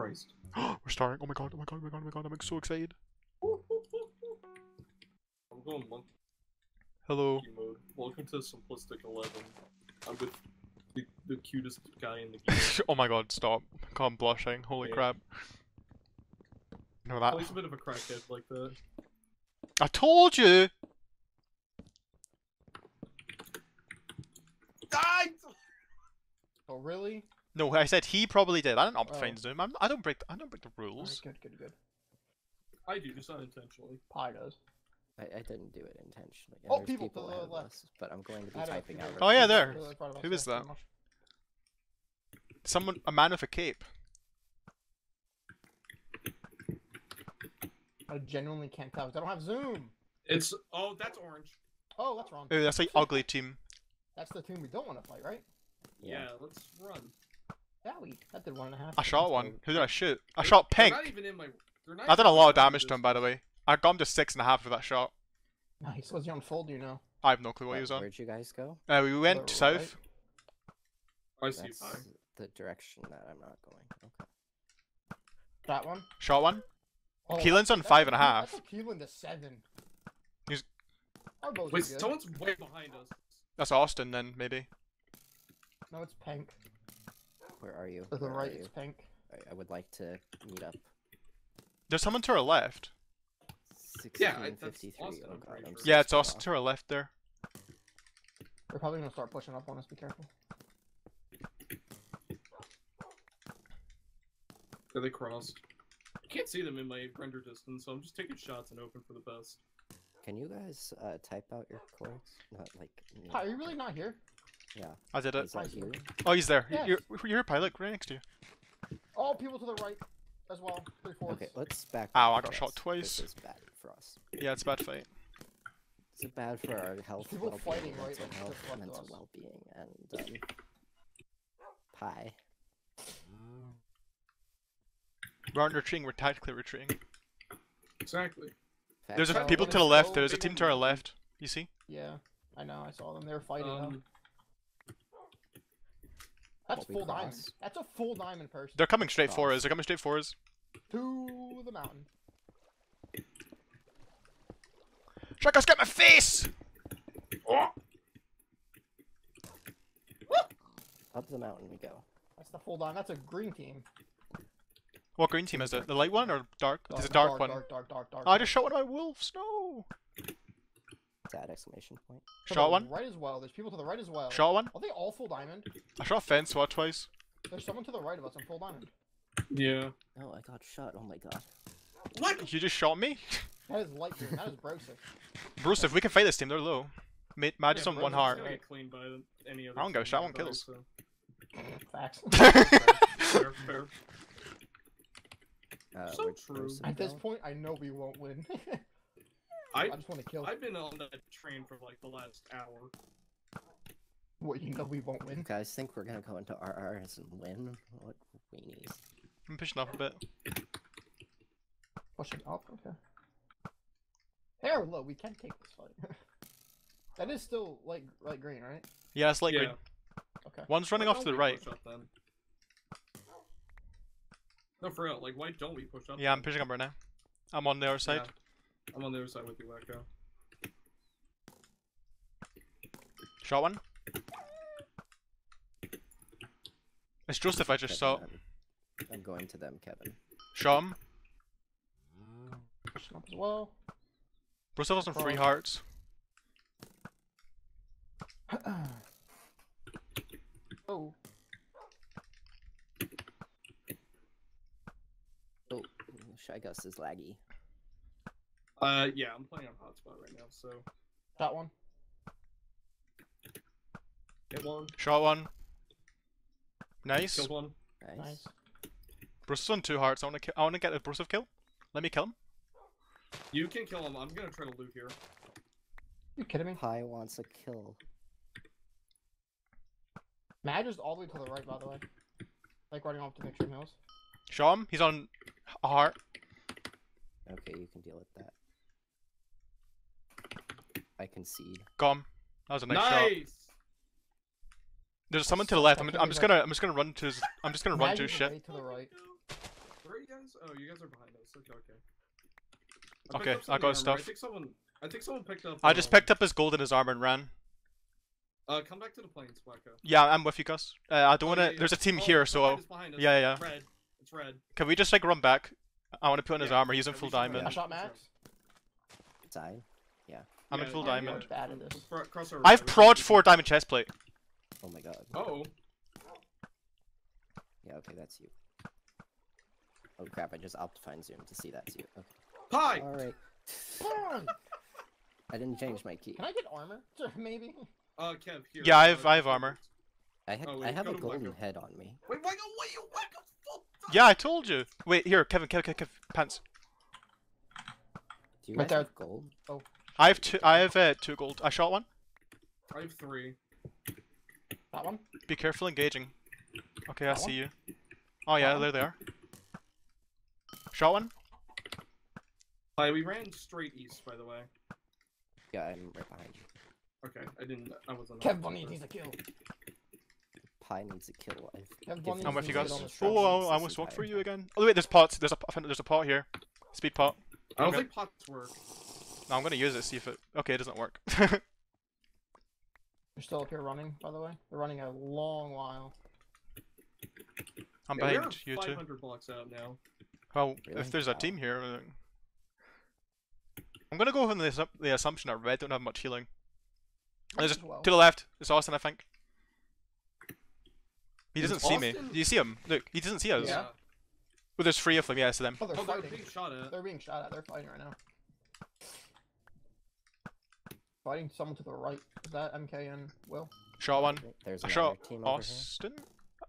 Christ. We're starting. Oh my god, oh my god, oh my god, oh my god, I'm so excited. I'm going monkey Hello. mode. Welcome to Simplistic 11. I'm with the, the cutest guy in the game. oh my god, stop. God, I'm blushing. Holy Yeah. crap. No, Oh, that. he's a bit of a crackhead like that. I told you! Die! Oh really? No, I said he probably did. I didn't opt Oh. find Zoom. I'm, I don't break. I don't break the Alright, rules. good, good, good. I do, just unintentionally. Pi does. I, I didn't do it intentionally. Oh, and Oh, there's people to people the ahead left. us, but I'm going to be typing out. Oh, yeah, there. Really right about Who us, is yeah, that? Someone, a man with a cape. I genuinely can't tell. I don't have Zoom. It's. Oh, that's orange. Oh, that's wrong. Ooh, that's like ugly team. That's the team we don't want to fight, right? Yeah, let's run. Yeah, we. That did one and a half. I shot one. so- Who did I shoot? I They're- shot they're pink. not even in my. They're not I did a lot of in my damage to him, by the way. I got him to six and a half with that shot. Nice. Was he on full? Do you know? I have no clue what Where- he was on. Where'd you guys go? Uh, we went the south. I see. That's the direction that I'm not going. Okay. That one. Shot one. Oh, Keelan's on five and a half. five took and a Ke- half. That took Keelan to seven. He's- Our bows Wait, someone's way behind us. That's Austin then, maybe. No, it's pink. Where are you? To the Where right, it's pink. I, I would like to meet up. There's someone to our left. Yeah, I- that's 1653. Austin, oh god, sure. Yeah, it's far Austin to our left there. They're probably gonna start pushing up on us. Be careful. Are they crossed? I can't see them in my render distance, so I'm just taking shots and hoping for the best. Can you guys uh, type out your codes? Not like. me. Hi, are you really not here? Yeah. I did it. Is that Nice. you? Oh, he's there. Yeah. You're, you're here, pilot. Right next to you. All people to the right as well. Three fourths. Okay, let's back. Ow, I got shot twice. This is bad for us. Yeah, it's a bad fight. It's bad for our health, people well-being, fighting right mental next health, left mental well-being, and um, pie. We aren't retreating. We're tactically retreating. Exactly. There's a people to the left. There's a team to our left. You see? Yeah, I know. I saw them. They were fighting. though. Um, That's we full diamond. That's a full diamond person. They're coming straight for us. They're coming straight for us. To the mountain. Shrek, get my face! Oh. Up the mountain we go. That's the full diamond. That's a green team. What green team is it? The light one or dark? It's a dark, one. Dark, dark, dark, dark. Oh, I just shot one of my wolves. No. Sad exclamation point. Shot the one. Right as well. There's people to the right as well. Shot one. Are they all full diamond? I shot fence what twice. There's someone to the right of us on full diamond. yeah. Oh, I got shot. Oh my god. What? You just shot me, That is light green. That is brosive. Bruce. If we can fight this team, they're low. Ma- Mad just Yeah, on one it's heart. gonna get cleaned by any other I don't go. Shot team shit, I want nearby, kills. so- Facts. Fair, fair. Uh, So true. At this point, I know we won't win. I I just want to kill. I've been on that train for like the last hour. What you know we won't win. You guys think we're gonna go into RRs and win? What weenies. I'm pushing up a bit. Pushing up. Okay. There, look, we can take this fight. that is still light, light green, right? Yeah, it's light yeah. green. Okay. One's running Why off to the right. push up then? No, for real. Like, why don't we push up? Yeah, I'm pushing up right now. I'm on the other side. Yeah. I'm on the other side with you, Wacko. Shot one. It's Joseph I just saw. I'm, I'm going to them, Kevin. Shot him. Pushing up as well. Joseph has some free Oh. hearts. oh. Oh, oh Shy Gus is laggy. Uh, yeah, I'm playing on hotspot right now, so That one. hit one, Shot one. Nice. killed one. Nice. Nice. Bruce on two hearts. I want to. I want to get a Bruce of kill. Let me kill him. You can kill him. I'm gonna try to loot here. You kidding me? Pi wants a kill. Mad is all the way to the right, by the way. Like running off to Extreme Hills. Show him. He's on a heart. Okay, you can deal with that. I concede. Got him. That was a nice, shot. nice. There's someone to the left. I I'm, can't I'm just even- gonna. I'm just gonna run to his. I'm just gonna run to his is shit. way to the right. Where are you guys? Oh, you guys are behind us. Okay, okay. picked Okay, I got the his armor. I think someone. I think someone picked up. I just uh, picked up his gold and his armor and ran. Uh, come back to the plains, Wacko. Yeah, I'm with you, Gus. Uh, I don't Oh, wanna. yeah, yeah. There's a team Oh, here, so behind I'll- us, behind us. yeah, yeah. Red. It's red. can we just like run back? I want to put on his armor. He's in yeah, full we should run diamond. I shot Max. Died. I'm in full yeah, diamond. Bad at this. Cro- I've red. prot four diamond chestplate. Oh my god. Oh. Yeah, okay, that's you. Oh crap, I just Optifine zoom to see that's you. Okay. Hi. Alright. Come I didn't change my key. Can I get armor? Maybe. Uh, Kev, here. Yeah, I uh, have- I have armor. I, ha- Oh, I have a to golden Wacko. head on me. Wait, Wacko, wait, you Wacko, full time. Yeah, I told you. Wait, here, Kevin, Kevin, Kevin, Kevin pants. Do you Right guys have gold? I have two. I have uh, two gold. I shot one. I have three. That one. Be careful engaging. Okay, I see one? you. Oh yeah, one? there they are. Shot one. Hi, we ran straight east, by the way. Yeah, I'm right behind you. Okay, I didn't. I wasn't. Kev Bunny needs a kill. Pie needs a kill. I've Kev given Bunny I'm you with you guys. on the Oh, oh, I almost walked for you again. Oh wait, there's pots. There's a I found- there's a pot here. Speed pot. I don't Okay. think pots work. No, I'm gonna use it. See if it. Okay, it doesn't work. They're still up here running, by the way. They're running a long while. I'm Yeah, behind we're you too. 500 blocks out now. Well, Really? if there's a team here, then- I'm gonna go from the, the assumption that red don't have much healing. There's a, well. to the left. It's Austin, I think. He Is doesn't see me. Do you see him? Look, he doesn't see us. Yeah. Well, there's three of them. Yeah, it's them. Oh, they're Oh, they're fighting. being shot at. They're being shot at. They're fighting right now. Fighting someone to the right. Is that MK and Will? Shot one. There's I another shot team. Austin.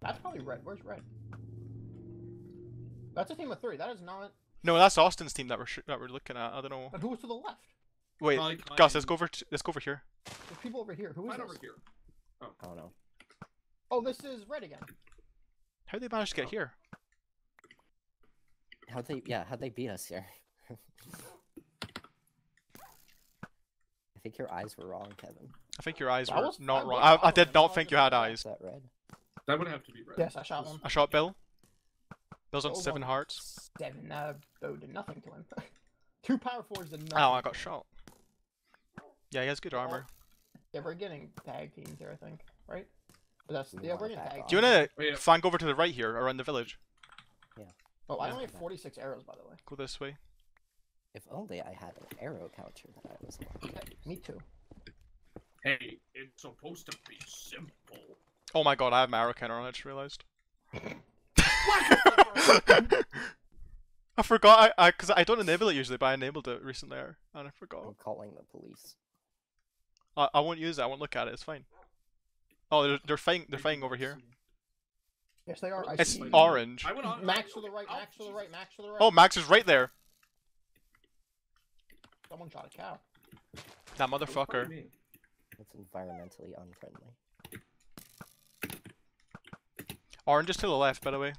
That's probably red. Where's red? That's a team of three. That is not. No, that's Austin's team that we're sh- that we're looking at. I don't know. And who's to the left? Wait, Probably Gus, let's go over. T- let's go over here. There's people over here. Who is Right this? over here. Oh no. Oh, this is red again. How did they manage to get oh. here? How'd they? Yeah, how'd they beat us here? I think your eyes were wrong, Kevin. I think your eyes I were was- not I wrong. was I, I following did him, not I think you had eyes. Is that red? That would have to be red. Yes, I shot one. I shot Bill. Bill's on Bill's seven on hearts. Seven. Uh, Bo did nothing to him. Two power fours did nothing. Oh, I got shot. Yeah, he has good armor. Yeah, we're getting tag teams here, I think. Right? But that's We yeah, wanna we're getting back tag. off. Do you wanna Oh, yeah. flank over to the right here, around the village? Yeah. Oh, I Yeah. only have 46 arrows, by the way. Go this way. If only I had an arrow counter that I was lucky. Me too. Hey, it's supposed to be simple. Oh my god, I have my arrow counter on. I just realized. I forgot. I I because I don't enable it usually, but I enabled it recently, and I forgot. I'm calling the police. I, I won't use it. I won't look at it. It's fine. Oh, they're they're fighting. They're fighting over here. Yes, they are. I It's see. orange. I went on. Max to the right. Max to the right. Max to the right. Oh, Max is right there. Someone shot a cow. That motherfucker. Me. It's environmentally unfriendly. Orange is to the left, by the way.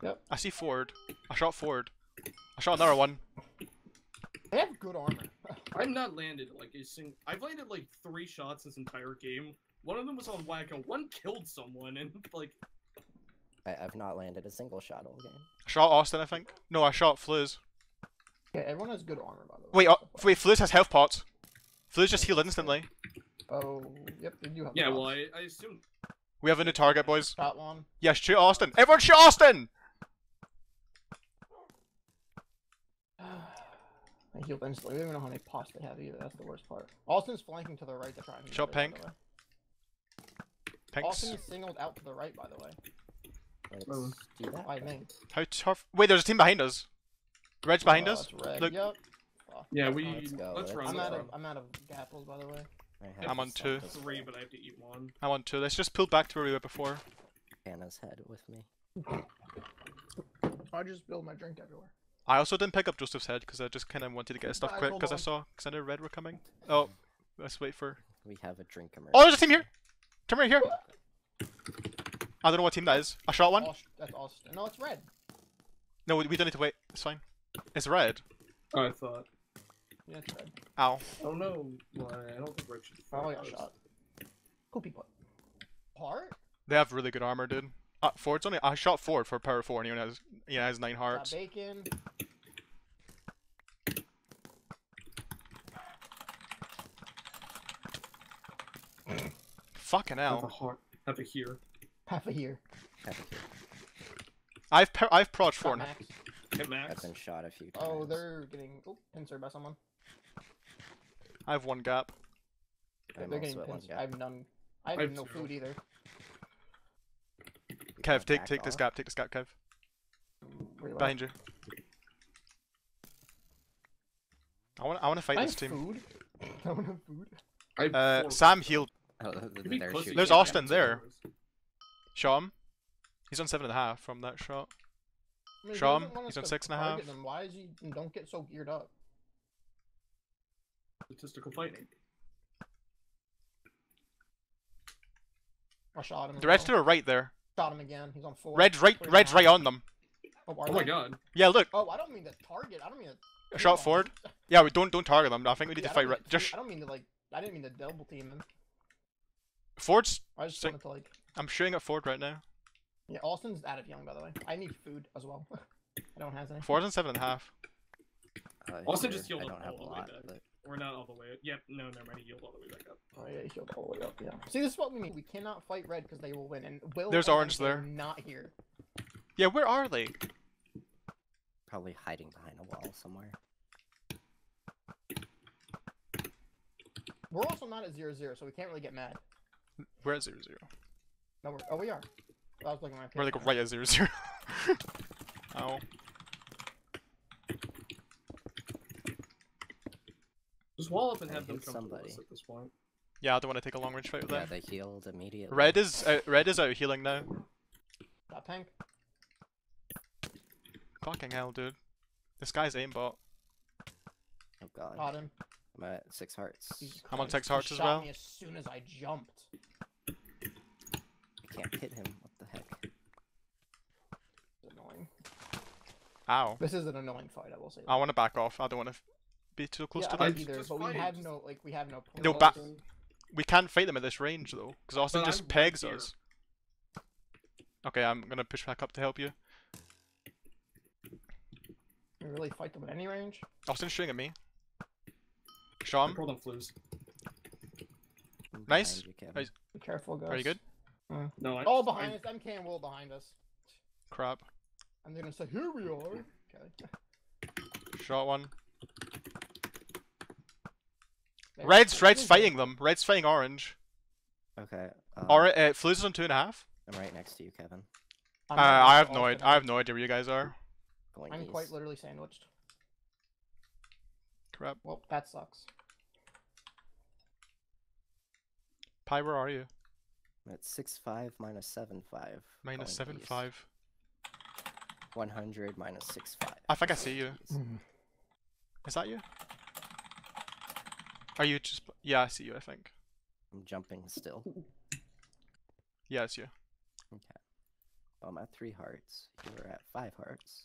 Yep. I see Ford. I shot Ford. I shot another one. They have good armor. I've not landed like a sing. I've landed like three shots this entire game. One of them was on Wacko. One killed someone, and like I, I've not landed a single shot all game. I shot Austin, I think. No, I shot Fluz. Yeah, everyone has good armor, by the way. Wait, uh, wait, Fluz has health pots. Fluz just healed instantly. Oh, yep, they do have. yeah. pots. Well, I, I assume We have a new target, boys. Shot one. Yes, shoot Austin. Everyone shoot Austin! I healed instantly. We don't even know how many pots they have either. That's the worst part. Austin's flanking to the right to try and. Shot get pink. Pinks. Austin is singled out to the right, by the way. Let's Oh. do that. By me. How tough? Wait, there's a team behind us. Red's behind Oh, us. red. Look. Yep. Fuck. Yeah, we let's go, let's let's run. I'm out run. of I'm out of gapples, by the way. I I'm on two. Three, but I have to eat one. I want to. Let's just pull back to where we were before. Hannah's head with me. I just build my drink everywhere. I also didn't pick up Joseph's head because I just kind of wanted to get his stuff Guys, quick because I saw because I knew red were coming. Oh, let's wait for. We have a drink emergency. Oh, there's a team here. Come right here. I don't know what team that is. I shot one. That's Austin. No, it's red. No, we we don't need to wait. It's fine. It's red. I thought. Yeah, it's red. Ow. I don't know why. I don't think Red should. Probably fire got shot. Cool people. Heart? They have really good armor, dude. Uh, Ford's only. I shot Ford for power four, and he only has he has nine Got hearts. bacon. Fucking Have a hell! heart. Have a here. Half a here. Have a here. I've per- I've prot Got four. and- max. Hit I've been shot a few times. Oh, they're getting oh, pincered by someone. I have one gap. I'm they're getting pincered. I have none. I have, I have no zero. food either. Kev, can't take back take this gap. Take this gap, Kev. Where? Behind you. I want I want to fight I this team. food. I want food. I have Uh, Sam healed. Oh, th- You th- be they're pussy, shooting There's Austin there. Shot him. He's on seven and a half from that shot. I mean, Show him. He's us on to six and a target half. Them, why is he? Don't get so geared up. Statistical fighting. I shot him. The red's as to the right there. Shot him again. He's on four. Red's right. Three and a Red's right on them. Oh, Oh my god. Yeah, look. Oh, I don't mean to target. I don't mean to. Shot kill forward. Yeah, we don't don't target them. I think we need Yeah, to fight. Red. mean to- Just I don't mean to like. I didn't mean to double team him. Ford's. I just Sick. wanted to like. I'm shooting at Ford right now. Yeah, Austin's out of young, by the way. I need food as well. I don't have any. Ford's on seven and a half. Uh, Austin just healed I up don't have all a the way lot, back. but We're not all the way. Yep. No, never mind. He healed all the way back up. Oh yeah, he healed all the way up. Yeah. See, this is what we mean. We cannot fight red because they will win, and Will. There's orange there. Not here. Yeah, where are they? probably hiding behind a wall somewhere. We're also not at zero zero, so we can't really get mad. We're at zero zero. No, we're. Oh, we are. I was looking at my. We're like right at zero zero. Ow. Just wall up and I have them hit come to somebody. us at this point. Yeah, I don't want to take a long range fight with Yeah, them. they healed immediately. Red is uh, red is out healing now. Got tank. Fucking hell, dude. This guy's aimbot. Oh god. Got him. I'm at six hearts. Jesus I'm on Christ, six he hearts as shot well. Me as soon as I jumped. I can't hit him. What the heck? It's annoying. Ow. This is an annoying fight. I will say. I want to back off. I don't want to be too close yeah, to I them. don't either, but we fight, have no like we have no. No, point. ba- We can't fight them at this range though, because Austin But just I'm pegs here. us. Okay, I'm gonna push back up to help you. We really fight them at any range. Austin's shooting at me. Sean? I him. pulled on flues. Nice. you, Nice. Be careful, guys. Are you good? Mm. No, I. Oh, behind I, us. MK and Will behind us. Crap. And they're gonna say, "Here we are." Okay. Shot one. Maybe Red's Red's fighting them. Red's fighting orange. Okay. Um, Or uh, Flues is on two and a half. I'm right next to you, Kevin. I'm Uh, I have no idea. I have no idea where you guys are. Going I'm east. quite literally sandwiched. Crap. Well, that sucks. Pi, where are you? I'm at six five minus seven five. Seven east. five. One hundred minus 65. I think I see you. east. Is that you? Are you just? Yeah, I see you. I think. I'm jumping still. Yeah, it's you. Okay. Well, I'm at three hearts. You were at five hearts.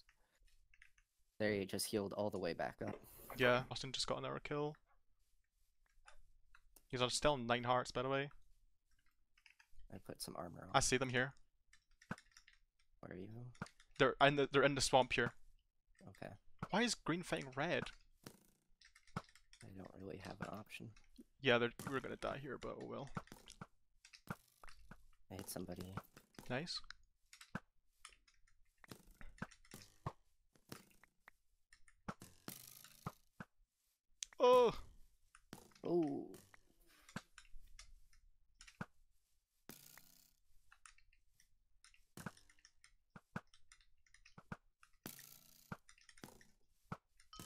There, you just healed all the way back up. Yeah, Austin just got another kill. He's on still nine hearts, by the way. I put some armor on. I see them here. Where are you? They're in the they're in the swamp here. Okay. Why is green Fang red? I don't really have an option. Yeah, they're we're gonna die here, but oh well. I hit somebody. Nice. Oh, Oh.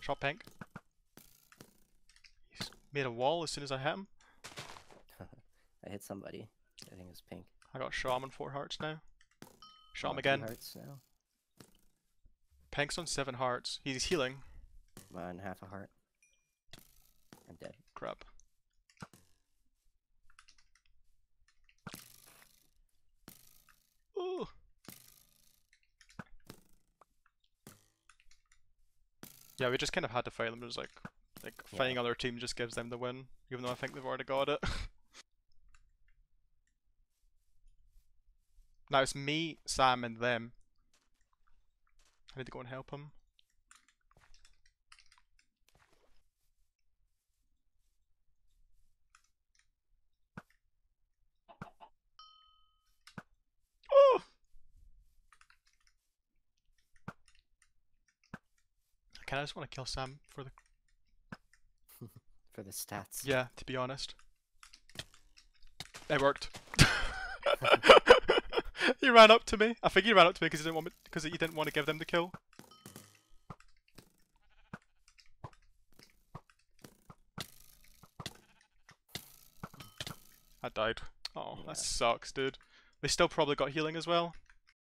Shot pink. He's made a wall as soon as I hit him. I hit somebody. I think it was pink. I got him four hearts now. Shot I'm him on two again. Hearts now. Pink's on seven hearts. He's healing. I'm half a heart. I'm dead. Crap. Ooh. Yeah, we just kind of had to fight them. It was like, like Yeah. fighting other teams just gives them the win, even though I think they've already got it. Now it's me, Sam, and them. I need to go and help him. Oh! I kinda just want to kill Sam for the For the stats. yeah, to be honest. It worked. he ran up to me. I think he ran up to me because he didn't want because he didn't want to give them the kill. I died. Oh, that sucks, dude. They still probably got healing as well.